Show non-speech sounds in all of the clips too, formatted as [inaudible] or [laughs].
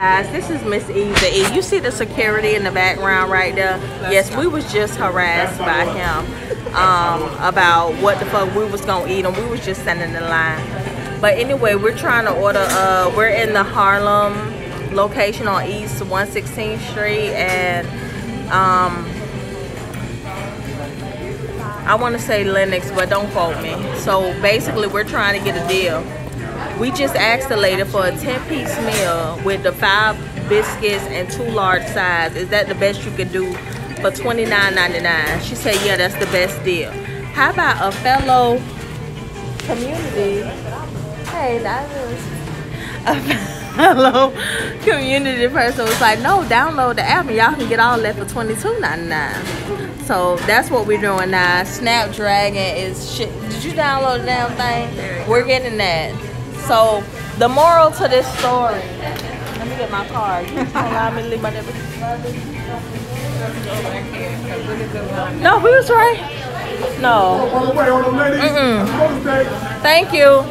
Guys, this is Miss Eva. You see the security in the background right there? Yes, we was just harassed by him um, about what the fuck we was gonna eat and we was just standing in line. But anyway, we're trying to order, uh, we're in the Harlem location on East 116th Street and um, I want to say Lenox, but don't quote me. So basically, we're trying to get a deal. We just asked the lady for a 10-piece meal with the five biscuits and two large sides. Is that the best you could do for $29.99? She said, yeah, that's the best deal. How about a fellow community? Hey, that is a fellow community person was like, no, download the app and y'all can get all that for $22.99. So that's what we're doing now. Snapdragon is shit. Did you download the damn thing? We're getting that. So the moral to this story. Let me get my card. You allow me to leave my debit? No, we was right. No. Mm-mm. Thank you.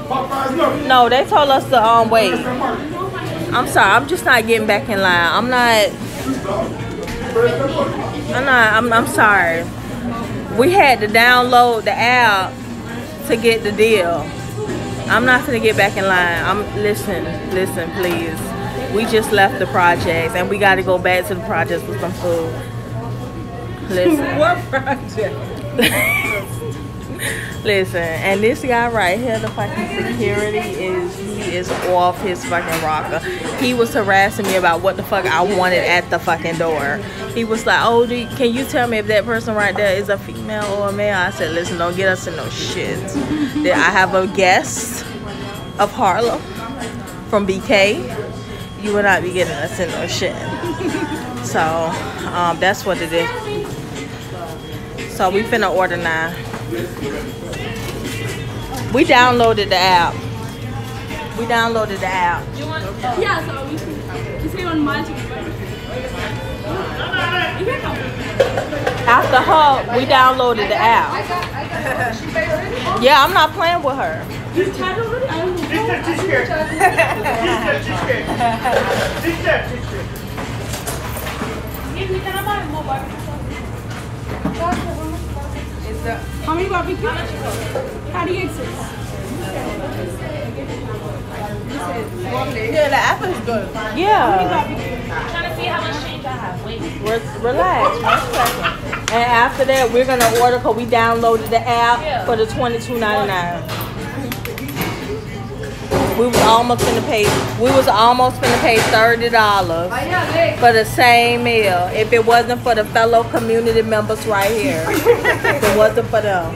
No, they told us to um wait. I'm sorry. I'm just not getting back in line. I'm not. I'm not. I'm. I'm sorry. We had to download the app to get the deal. I'm not gonna get back in line. I'm listen, listen, please. We just left the projects and we gotta go back to the projects with some food. Listen. [laughs] what project? [laughs] listen, and this guy right here, the fucking security is he is off his fucking rocker. He was harassing me about what the fuck I wanted at the fucking door. He was like, "Oh, you, can you tell me if that person right there is a female or a male?" I said, "Listen, don't get us in no shit. I have a guest of Harlem from BK. You will not be getting us in no shit." [laughs] So um, that's what it is. So we finna order now. We downloaded the app. We downloaded the app. Yeah, so you can. You say on. You. After her, we downloaded the app. [laughs] Yeah, I'm not playing with her. You chat already? I don't know. Give me can I buy more barbecue sauce? How many barbecue? How do you exist? Yeah, the app is good. Yeah. I'm Trying to see how much change I have. Wait. Re- relax. And after that, we're gonna order because we downloaded the app for the twenty-two ninety-nine. We was almost gonna pay. We was almost gonna pay thirty dollars for the same meal if it wasn't for the fellow community members right here. if it wasn't for them.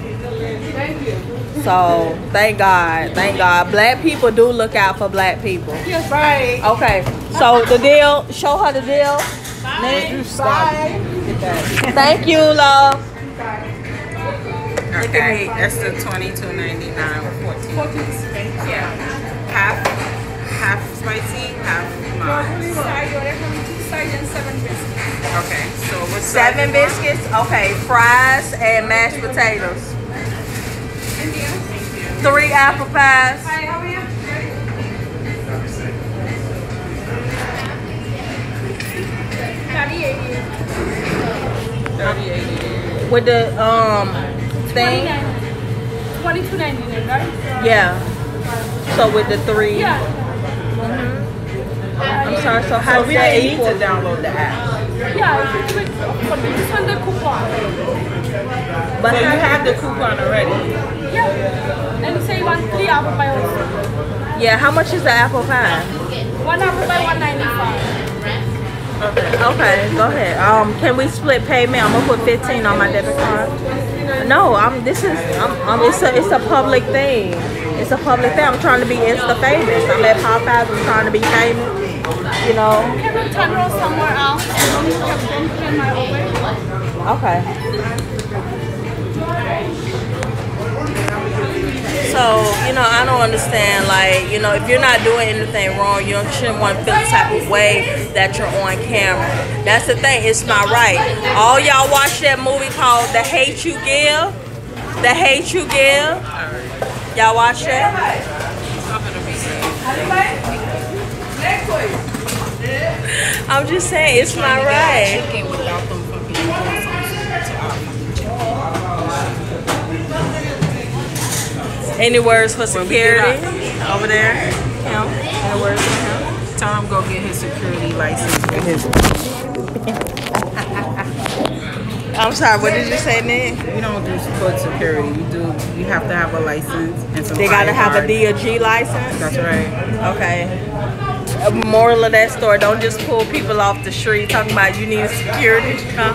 So thank God, thank God. Black people do look out for black people. Yes, right. Okay, so the deal. Show her the deal. You stop. Get. Thank you, love. Okay, that's the twenty-two ninety-nine with fourteen. Yeah, half, half spicy, half mild. Side order from two sides and seven biscuits. Okay, so what's Seven biscuits. Okay, fries and mashed potatoes. Three apple pies. Hi, how are you? Thirty-eight. Thirty eighty. With the um thing. Twenty-two ninety-nine, right? Yeah. So with the three. Yeah. I'm sorry. So how So we that need to download the app. Yeah, with, for this one the coupon. But So you have the coupon already. Yeah. And say you want three apple pie also. yeah. How much is the apple pie? One apple pie, one ninety-five. Okay. Okay, go ahead. Um, can we split payment? I'm gonna put 15 on my debit card. No, I'm. This is. I'm. I'm it's a. It's a public thing. It's a public thing. I'm trying to be Insta famous. I'm at Popeyes. I'm trying to be famous. You know. Can we turn somewhere else and only have them turn my over? Okay. So, you know, I don't understand, like, you know, if you're not doing anything wrong, you don't, shouldn't want to feel the type of way that you're on camera. That's the thing, it's my right. All y'all watch that movie called The Hate You Give? The Hate You Give? Y'all watch that? It's not gonna be good. I'm just saying it's not right. Chicken without them fucking sauce to our fucking chicken. Any words for When we get security over there? Him? Any words for him? Tell him go get his security license with his. [laughs] I'm sorry. What did you say, Nick? We don't do food security. You do. You have to have a license and some. They gotta have a guards. DOG license. That's right. Okay. A moral of that story: Don't just pull people off the street talking about you need security. Huh?